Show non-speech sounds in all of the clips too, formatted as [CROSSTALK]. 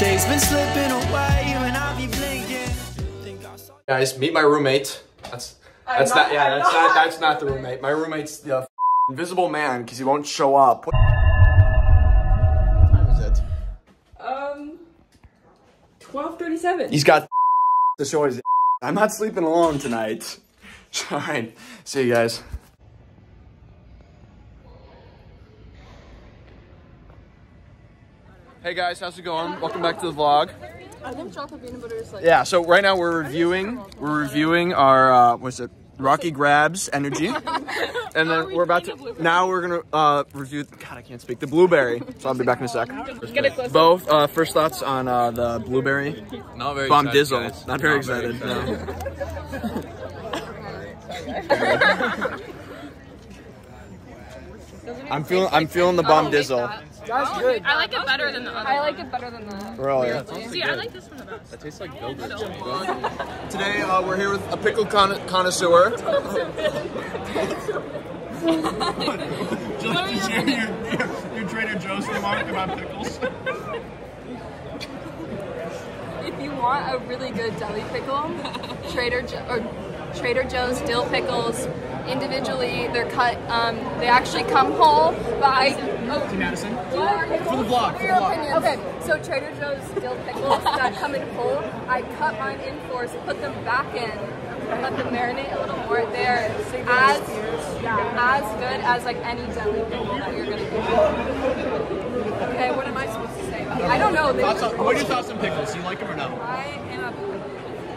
slipping away when I be blinking. Think I saw Guys, meet my roommate. That's that's not, yeah, that's not that's not the roommate. My roommate's the f- invisible man because he won't show up. What time is it? Um, twelve thirty-seven. He's got [LAUGHS] to show his. [LAUGHS] I'm not sleeping alone tonight. [LAUGHS] All right, see you guys. Hey guys, how's it going? Welcome back to the vlog. I think chocolate peanut butter is like. Yeah, so right now we're reviewing we're reviewing our uh what's it Rocky Grabs energy. [LAUGHS] And then we're about to now we're gonna uh review God I can't speak the blueberry. So I'll be back in a sec. Get it close. Both uh first thoughts on uh the blueberry. Not very Bomb excited, Dizzle. guys. Not very Not very excited. no. [LAUGHS] I'm feeling I'm feeling the bomb dizzle. That's good. I like it better than the other. I like it better than that. Really. See, I like this one the best. That tastes like yogurt. Today uh, we're here with a pickle con- connoisseur. Just to share your, your, your Trader Joe's remark about pickles? If you want a really good deli pickle, Trader jo- or Trader Joe's dill pickles individually they're cut. Um, they actually come whole, but I. Oh, Madison? For the vlog, for the vlog. Okay, so Trader Joe's dill pickles that come in whole, I cut mine in fours, put them back in, and let them marinate a little more. They're as yeah, as good as like any deli pickle that you're gonna get. Okay, what am I supposed to say? About it? I don't know. They Thoughts on, what are your thoughts on pickles? Do you like them or no? I am a.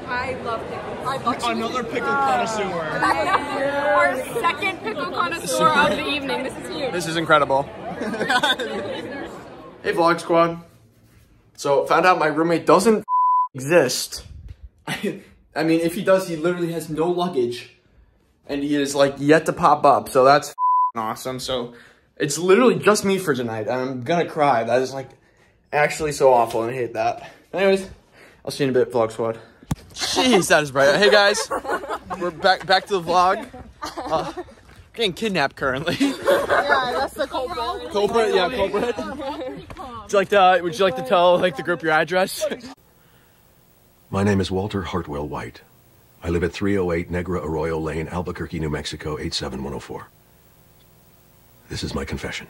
I love pickles. I love Another pickle connoisseur. [LAUGHS] Our second pickle connoisseur of the evening. This is huge. This is incredible. [LAUGHS] hey, Vlog Squad. So, found out my roommate doesn't [LAUGHS] exist. [LAUGHS] I mean, if he does, he literally has no luggage. And he is, like, yet to pop up. So, that's awesome. So, it's literally just me for tonight. And I'm gonna cry. That is, like, actually so awful. And I hate that. Anyways, I'll see you in a bit, Vlog Squad. Jeez, that is bright. Hey, guys. We're back back to the vlog. Uh, getting kidnapped currently. [LAUGHS] Yeah, that's the culprit. Culprit, yeah, culprit. [LAUGHS] Would you like to? Uh, would you like to tell like the group your address? [LAUGHS] My name is Walter Hartwell White. I live at 308 Negra Arroyo Lane, Albuquerque, New Mexico, 87104. This is my confession.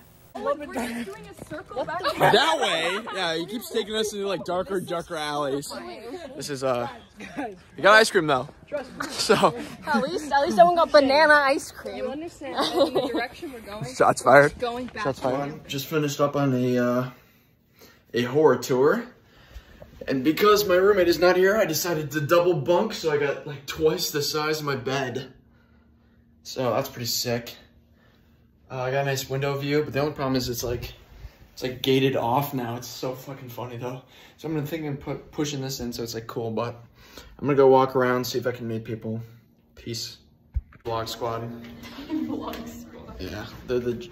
That way. Yeah, he keeps taking us into like darker, darker alleys. This is uh, you got ice cream though. So At least, at least I got banana ice cream. You understand the direction we're going? shots fired. Going back. Shots fired. Just finished up on a uh, a horror tour. And because my roommate is not here, I decided to double bunk, so I got like twice the size of my bed. So that's pretty sick. Uh, I got a nice window view, but the only problem is it's like it's like gated off now. It's so fucking funny though. So I'm gonna think of put, pushing this in so it's like cool, but I'm gonna go walk around, see if I can meet people. Peace. Vlog squad. [LAUGHS] Yeah, they're the.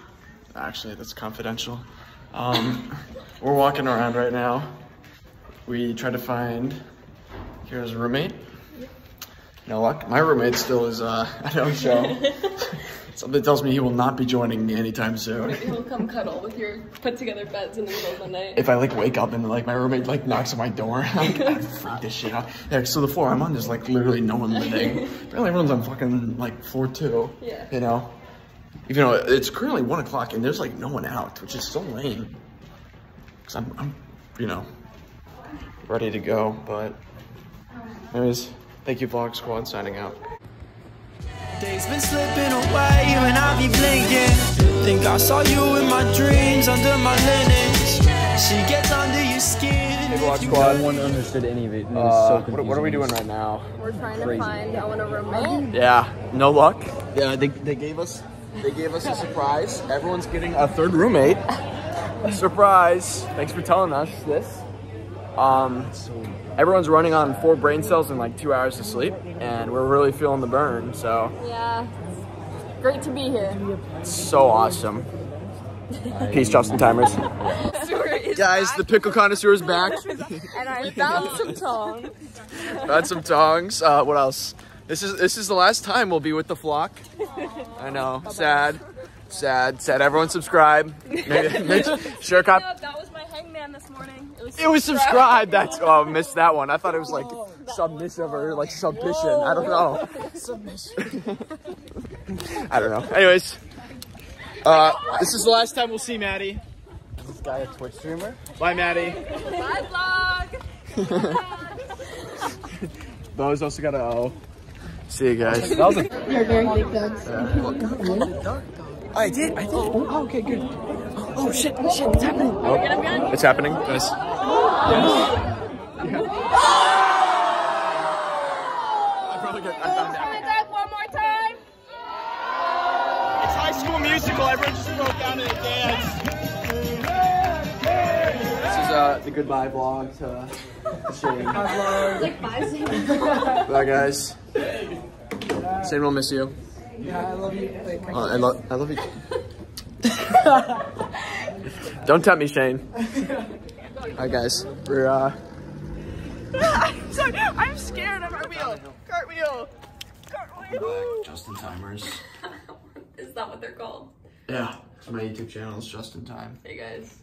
Actually, that's confidential. Um, [LAUGHS] we're walking around right now. We try to find here's a roommate. No luck. My roommate still is uh, [LAUGHS] at no show. Something tells me he will not be joining me anytime soon. He'll come cuddle with your put together beds in the middle of the night. If I like wake up and like my roommate like knocks on my door, [LAUGHS] I'm gonna freak this shit out. Yeah, so the floor I'm on is like literally no one living. [LAUGHS] Apparently everyone's on fucking like floor two. Yeah. You know? Even though it's currently one o'clock and there's like no one out, which is so lame. Cause I'm, I'm, you know, ready to go. But, anyways, thank you, Vlog Squad, signing out. Days been slipping away when I be blinking. Think I saw you in my dreams under my linens. She gets under your skin. Hey, Vlog Squad. one understood any of it. it Uh, so what, what are we doing right now? We're trying to find I want a roommate. Yeah, no luck. Yeah, they, they gave us they gave us a [LAUGHS] surprise. Everyone's getting a third roommate. surprise! Thanks for telling us this. Um, everyone's running on four brain cells and like two hours of sleep, and we're really feeling the burn. So Yeah. Great to be here. it's so awesome. Peace, Justin Timers. [LAUGHS] Guys, the pickle connoisseur is back. [LAUGHS] and I found some tongue. Got some tongs. Uh, what else? This is this is the last time we'll be with the flock. I know. Sad. Sad. Sad. Everyone subscribe. [LAUGHS] Make, make sure cop. That was my hangman this morning. It It was subscribe. That's oh, I missed that one. I thought it was like submissive or like submission. I don't know. Submission. I don't know. Anyways, uh, this is the last time we'll see Maddie. Is this guy a Twitch streamer? Bye, Maddie. Bye vlog. [LAUGHS] Bo's also got a O. See you guys. That was a You're very big dogs. I did. I did. Oh, okay, good. Oh shit! Shit! It's happening. Oh, it's happening, guys. I probably got. I found out. One more time. It's High School Musical. Everyone just broke down in a dance. This is uh, the goodbye vlog to, to Shane. [LAUGHS] Like five. Bye, guys. Shane will miss you. Yeah, I love you. Wait, Uh, I, lo- I love you. [LAUGHS] Don't tempt me, Shane. [LAUGHS] Alright, guys. We're, uh, [LAUGHS] I'm sorry. I'm scared of cartwheel. Cartwheel. Cartwheel. Justin Timers. [LAUGHS] Is that what they're called? Yeah, so my YouTube channel is Justin Time. Hey guys.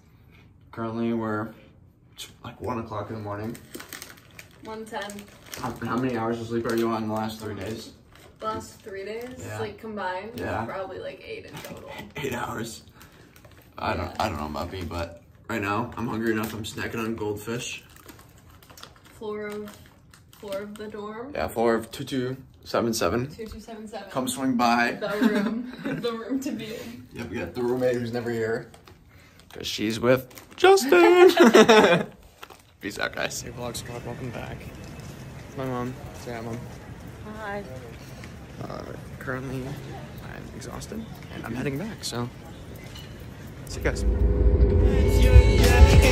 Currently, we're like 1 o'clock in the morning. 110. How, how many hours of sleep are you on in the last three days? The Last three days, Yeah. like combined, Yeah. probably like eight in total. [LAUGHS] Eight hours. I don't, I don't know about me, but right now, I'm hungry enough. I'm snacking on goldfish. Floor of floor of the dorm. Yeah, floor of 2277. 2277. Come swing by. the room. [LAUGHS] the room to be in. Yep, we got the roommate who's never here. Because she's with [LAUGHS] Justin. [LAUGHS] Peace out, guys. Hey, Vlog Squad, welcome back. My mom. Say hi, mom. Hi. Uh, currently, I'm exhausted, and I'm heading back, so... See you guys.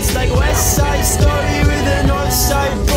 It's like West Side Story with a North Side